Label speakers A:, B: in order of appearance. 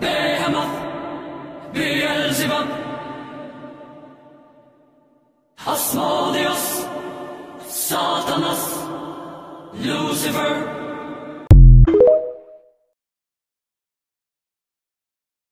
A: Behemoth, er Beelzebub, er Asmodeus, Satanas, Lucifer,